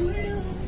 Ooh.